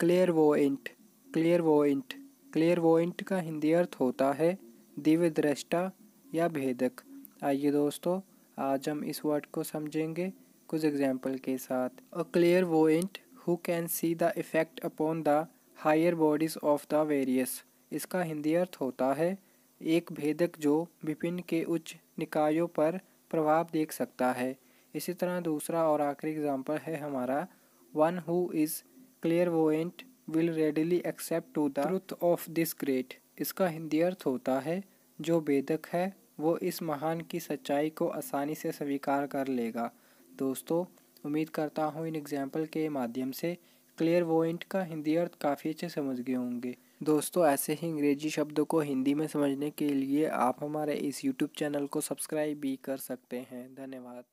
क्लियरवोइंट क्लियरवोइंट क्लियरवोइंट का हिंदी अर्थ होता है दिव्य दृष्टा या भेदक। आइए दोस्तों, आज हम इस वर्ड को समझेंगे कुछ एग्ज़ाम्पल के साथ। A clairvoyant who can see the effect upon the higher bodies of the various इसका हिंदी अर्थ होता है एक भेदक जो विभिन्न के उच्च निकायों पर प्रभाव देख सकता है। इसी तरह दूसरा और आखिरी एग्ज़ाम्पल है हमारा one who is clairvoyant will readily accept to the truth of this great इसका हिंदी अर्थ होता है, जो वेदक है, वो इस महान की सच्चाई को आसानी से स्वीकार कर लेगा। दोस्तों, उम्मीद करता हूँ इन एग्ज़ाम्पल के माध्यम से क्लियर वोइंट का हिंदी अर्थ काफ़ी अच्छे समझ गए होंगे। दोस्तों, ऐसे ही अंग्रेज़ी शब्दों को हिंदी में समझने के लिए आप हमारे इस यूट्यूब चैनल को सब्सक्राइब भी कर सकते हैं। धन्यवाद।